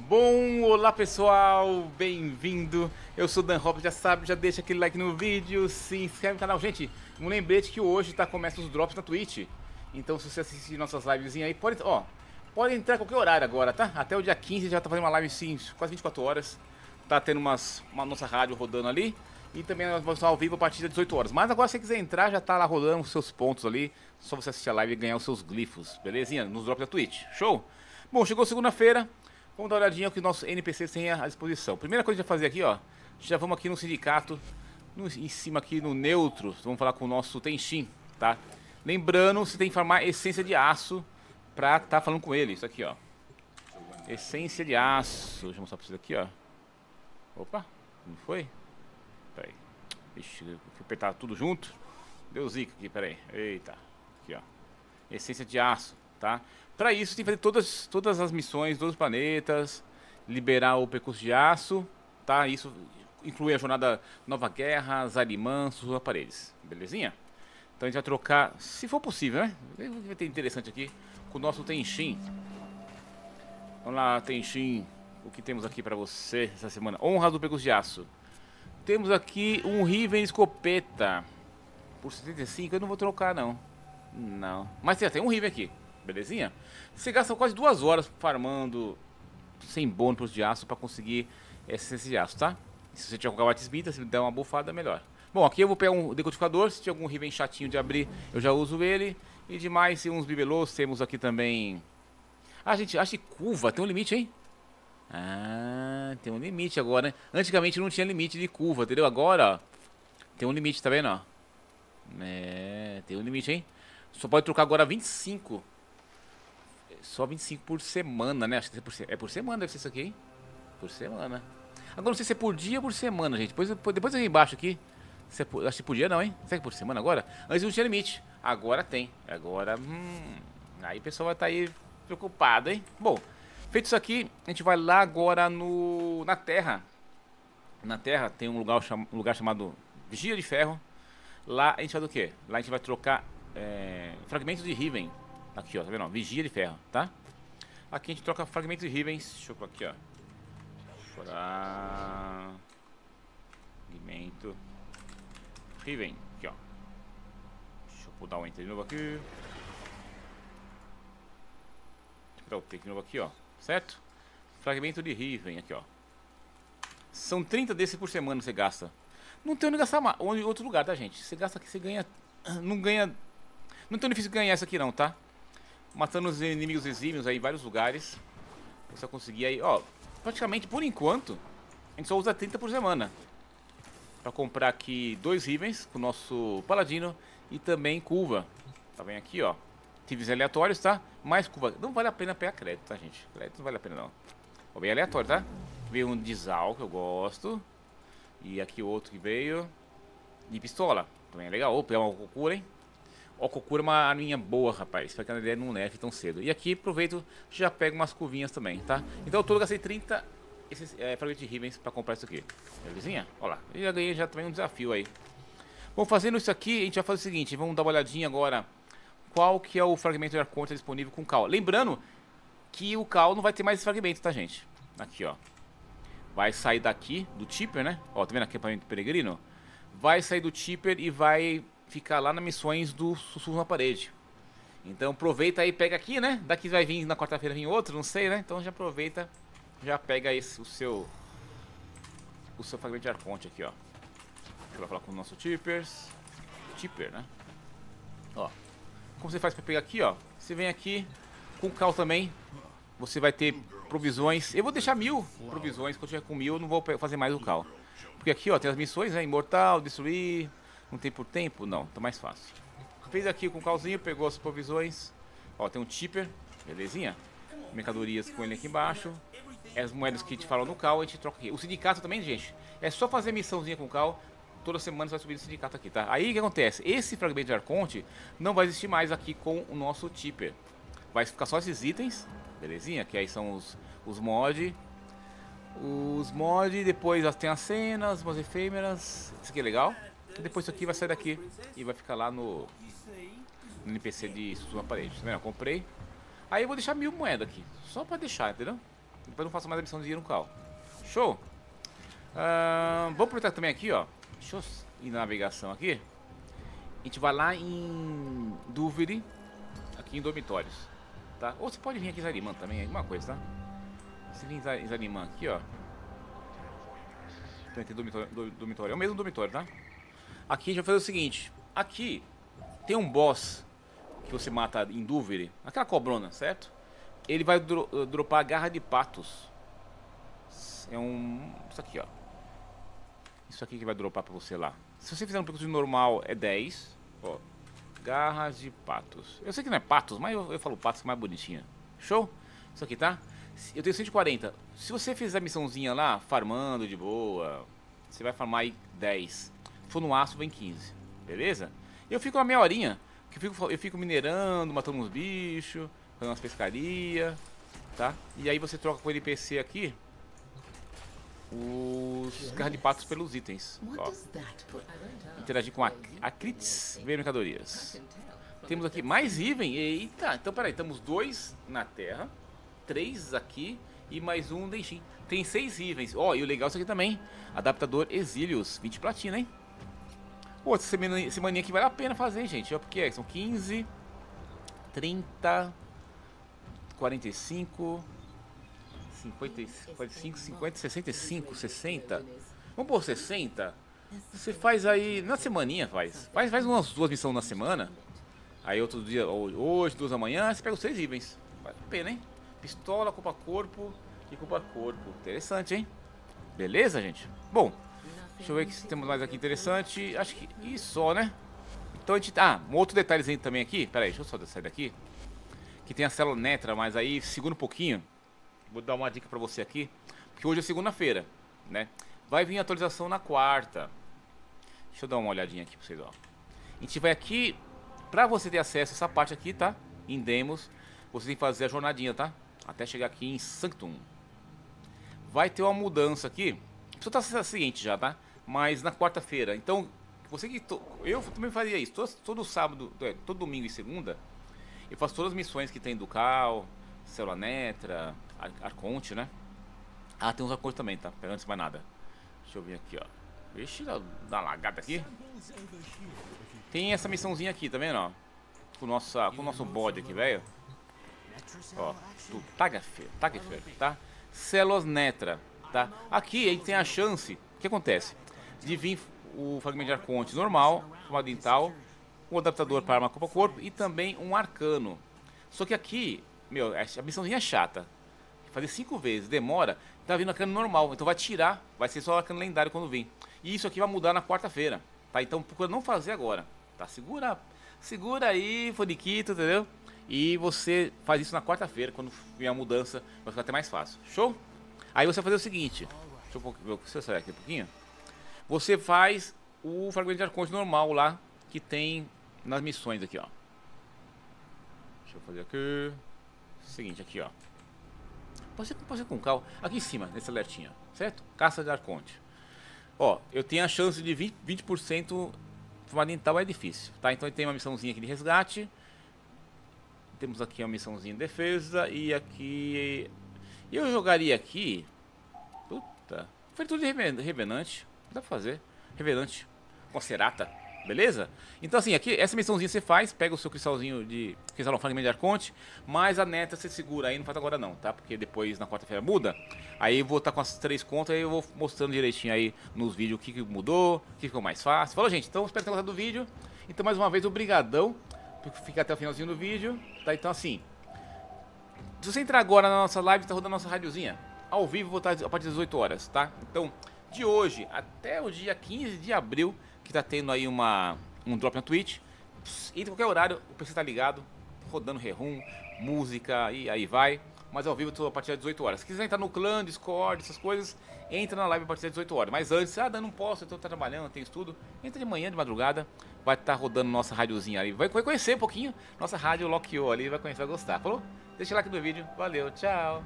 Bom, olá pessoal, bem-vindo. Eu sou Dan Hopper, já sabe, já deixa aquele like no vídeo, se inscreve no canal. Gente, um lembrete que hoje tá começa os drops na Twitch. Então se você assistir nossas lives aí, pode, ó, pode entrar a qualquer horário agora, tá? Até o dia 15 já tá fazendo uma live sim, quase 24 horas. Tá tendo umas, uma nossa rádio rodando ali. E também nós vamos estar ao vivo a partir das 18 horas. Mas agora se você quiser entrar, já tá lá rolando os seus pontos ali. Só você assistir a live e ganhar os seus glifos, belezinha? Nos drops da Twitch. Show? Bom, chegou segunda-feira. Vamos dar uma olhadinha que o nosso NPC tem à disposição. Primeira coisa que a gente vai fazer aqui, ó. Já vamos aqui no sindicato, no, em cima aqui no neutro. Vamos falar com o nosso Tenshin, tá? Lembrando, você tem que farmar essência de aço pra estar tá falando com ele. Isso aqui, ó. Essência de aço. Deixa eu mostrar pra vocês aqui, ó. Opa, não foi? Peraí. Ixi, eu apertar tudo junto. Deu zica aqui, peraí. Eita. Aqui, ó. Essência de aço, tá? Para isso, tem que fazer todas, todas as missões, todos os planetas, liberar o percurso de aço, tá? Isso inclui a jornada Nova Guerra, Zarimã, Sussurra Paredes, belezinha? Então a gente vai trocar, se for possível, né? Vai ter interessante aqui com o nosso Tenshin. Vamos lá, Tenshin, o que temos aqui para você essa semana? Honra do percurso de aço. Temos aqui um Riven Escopeta. Por 75 eu não vou trocar não. Não. Mas tem um Riven aqui belezinha? Você gasta quase duas horas farmando sem bônus de aço para conseguir essência de aço, tá? Se você tiver com gabates bita, se der uma bufada, melhor. Bom, aqui eu vou pegar um decodificador, se tiver algum riven chatinho de abrir, eu já uso ele. E demais, uns bibelos, temos aqui também... Ah, gente, acho que curva, tem um limite, hein? Ah, tem um limite agora, né? Antigamente não tinha limite de curva, entendeu? Agora, tem um limite, tá vendo? É, tem um limite, hein? Só pode trocar agora 25 só 25 por semana, né? Acho que é por, é por semana, deve ser isso aqui, hein? Por semana. Agora não sei se é por dia ou por semana, gente. Depois, depois aqui embaixo aqui. Se é por, acho que por dia não, hein? Será que é por semana agora? Antes não tinha limite. Agora tem. Agora, hum, Aí o pessoal vai estar tá aí preocupado, hein? Bom, feito isso aqui, a gente vai lá agora no na Terra. Na Terra tem um lugar, um lugar chamado Vigia de Ferro. Lá a gente vai do quê? Lá a gente vai trocar é, fragmentos de Riven Aqui, ó, tá vendo? Vigia de ferro, tá? Aqui a gente troca fragmentos de Rivens. Deixa eu aqui, ó. Fragmento. Riven. Aqui, ó. Deixa eu dar um enter de novo aqui. Deixa eu dar o T de novo aqui, ó. Certo? Fragmento de Riven, aqui, ó. São 30 desses por semana você gasta. Não tem onde gastar mais. Onde outro lugar, tá, gente? Você gasta aqui, você ganha. Não ganha. Não tem difícil ganhar essa aqui, não, tá? Matando os inimigos exímios aí em vários lugares. Você vai conseguir aí, ó, praticamente por enquanto, a gente só usa 30 por semana. Pra comprar aqui dois Rivens com o nosso Paladino e também curva. Tá bem aqui, ó. Tives aleatórios, tá? Mais curva. Não vale a pena pegar crédito, tá, gente? Crédito não vale a pena, não. Ó, bem aleatório, tá? Veio um Dizal, que eu gosto. E aqui outro que veio. De pistola. Também é legal. Opa, é uma loucura, hein? O Kokura é uma arminha boa, rapaz. Pra que a ideia não nerf tão cedo. E aqui, aproveito, já pego umas curvinhas também, tá? Então, eu todo gastei 30 esses é, fragmentos de Rivens pra comprar isso aqui. Belezinha? Olha lá. E já ganhei já também um desafio aí. Bom, fazendo isso aqui, a gente vai fazer o seguinte. Vamos dar uma olhadinha agora. Qual que é o fragmento de Arconte disponível com Cal. Lembrando que o Cal não vai ter mais esse fragmento, tá, gente? Aqui, ó. Vai sair daqui, do Tipper, né? Ó, tá vendo aqui o peregrino? Vai sair do Tipper e vai ficar lá nas missões do Sussurro na Parede. Então aproveita aí, pega aqui, né? Daqui vai vir na quarta-feira vir outro, não sei, né? Então já aproveita, já pega esse, o seu o seu fragmento de arconte aqui, ó. Deixa eu falar com o nosso Tippers. Tipper, né? Ó. Como você faz para pegar aqui, ó? Você vem aqui com cal também. Você vai ter provisões. Eu vou deixar mil provisões. Quando tiver com mil, eu não vou fazer mais o cal. Porque aqui, ó, tem as missões, né? Imortal, destruir, não tem por tempo? Não, tá mais fácil. Fez aqui com o calzinho, pegou as provisões. Ó, tem um tipper, belezinha? Mercadorias com ele aqui embaixo. As moedas que te falam no cal, a gente troca aqui. O sindicato também, gente, é só fazer missãozinha com o cal. Toda semana você vai subir o sindicato aqui, tá? Aí o que acontece? Esse fragmento de Arconte não vai existir mais aqui com o nosso tipper. Vai ficar só esses itens, belezinha? Que aí são os, os mods. Os mods, depois tem as cenas, umas efêmeras. Isso aqui é legal. E depois isso aqui vai sair daqui e vai ficar lá no, no NPC de na parede. Tá vendo? Eu comprei. Aí eu vou deixar mil moedas aqui. Só pra deixar, entendeu? Depois eu não faço mais a missão de ir no carro. Show? Uh, vamos aproveitar também aqui, ó. Deixa eu ir na navegação aqui. A gente vai lá em Duviri, aqui em dormitórios, tá? Ou você pode vir aqui em Zarimã também, é uma coisa, tá? Você vir em Zarimã aqui, ó. Tem dormitório, dormitório, é o mesmo dormitório, tá? Aqui a gente vai fazer o seguinte. Aqui tem um boss que você mata em Duviri, aquela cobrona, certo? Ele vai dro dropar a garra de patos. É um... Isso aqui, ó. Isso aqui que vai dropar pra você lá. Se você fizer um percurso normal, é 10. Ó. Garras de patos. Eu sei que não é patos, mas eu, eu falo patos que é mais bonitinha. Show? Isso aqui, tá? Eu tenho 140. Se você fizer a missãozinha lá, farmando de boa, você vai farmar aí 10. Se for no aço, vem 15. Beleza? Eu fico uma meia horinha. Eu fico, eu fico minerando, matando uns bichos, fazendo umas pescarias, tá? E aí você troca com o NPC aqui os cardipatos pelos itens. Ó. Interagir com a, a Crits, ver mercadorias. Temos aqui mais item. Eita, então peraí, temos dois na Terra, três aqui e mais um Denshin. Tem seis itens. Ó, oh, e o legal é isso aqui também. Adaptador Exílios, 20 platina, hein? Pô, essa semana, semana aqui vale a pena fazer, gente. Ó, porque é, são 15, 30, 45, 50, 45, 50, 65, 60. Vamos por 60. Você faz aí, na semaninha faz. Faz, faz umas duas missões na semana. Aí outro dia, hoje, duas da manhã, você pega os seis itens. Vale a pena, hein? Pistola, culpa corpo e culpa corpo. Interessante, hein? Beleza, gente? Bom, deixa eu ver se temos mais aqui interessante. Acho que isso só, né? Então a gente... Ah, um outro detalhezinho também aqui. Pera aí, deixa eu só sair daqui. Que tem a célula Netra, mas aí segura um pouquinho. Vou dar uma dica pra você aqui. Porque hoje é segunda-feira, né? Vai vir atualização na quarta. Deixa eu dar uma olhadinha aqui pra vocês, ó. A gente vai aqui... Pra você ter acesso a essa parte aqui, tá? Em demos, você tem que fazer a jornadinha, tá? Até chegar aqui em Sanctum. Vai ter uma mudança aqui. Isso tá seguinte já, tá? Mas na quarta-feira. Então, você que... To... Eu também faria isso. Todo, todo sábado, é, todo domingo e segunda, eu faço todas as missões que tem do Cal, Célula Netra, Ar Arconte, né? Ah, tem uns Arconte também, tá? Pegando antes mais nada. Deixa eu ver aqui, ó. Vixe, dá uma lagada aqui. Tem essa missãozinha aqui, tá vendo, ó? Com o nosso, com o nosso bode aqui, velho. Ó, do Tagafer, Tagafer, tá? Celos Netra, tá? Aqui a gente tem a chance, o que acontece? De vir o fragmento de Arconte normal, chamado dental, um adaptador para arma corpo a corpo e também um arcano. Só que aqui, meu, a missãozinha é chata. Fazer cinco vezes, demora, tá vindo arcano normal, então vai tirar, vai ser só arcano lendário quando vir. E isso aqui vai mudar na quarta-feira, tá? Então procura não fazer agora, tá? Segura, segura aí, foniquito, entendeu? E você faz isso na quarta-feira, quando vier a mudança, vai ficar até mais fácil. Show? Aí você vai fazer o seguinte, deixa eu, eu sair aqui um pouquinho. Você faz o fragmento de arconte normal lá, que tem nas missões aqui, ó. Deixa eu fazer aqui. Seguinte, aqui, ó. Pode ser, pode ser com cal. Aqui em cima, nesse alertinho, certo? Caça de arconte. Ó, eu tenho a chance de 20%, 20% fundamental é difícil, tá? Então tem uma missãozinha aqui de resgate. Temos aqui uma missãozinha de defesa e aqui... Eu jogaria aqui... Puta... Foi tudo de revenante. Dá pra fazer. Revenante com cerata. Beleza? Então assim, aqui, essa missãozinha você faz, pega o seu cristalzinho de... Cristal não, fragmento de arconte, mas a neta você segura aí, não faz agora não, tá? Porque depois na quarta-feira muda. Aí eu vou estar tá com as três contas e eu vou mostrando direitinho aí nos vídeos o que, que mudou, o que ficou mais fácil. Falou, gente? Então espero ter gostado do vídeo. Então mais uma vez, obrigadão por ficar até o finalzinho do vídeo, tá? Então assim, se você entrar agora na nossa live, tá rodando a nossa rádiozinha. Ao vivo, vou estar a partir das 18 horas, tá? Então, de hoje até o dia 15 de abril, que tá tendo aí uma, um drop na Twitch. E em qualquer horário, o PC tá ligado, rodando rerum, música e aí vai. Mas ao vivo eu tô a partir das 18 horas. Se quiser entrar no clã, Discord, essas coisas, entra na live a partir das 18 horas. Mas antes, ah, não posso, eu tô trabalhando, tenho estudo. Entra de manhã, de madrugada, vai estar tá rodando nossa rádiozinha ali. Vai, vai conhecer um pouquinho nossa rádio Lockio ali, vai conhecer, vai gostar. Falou? Deixa o like no vídeo. Valeu, tchau.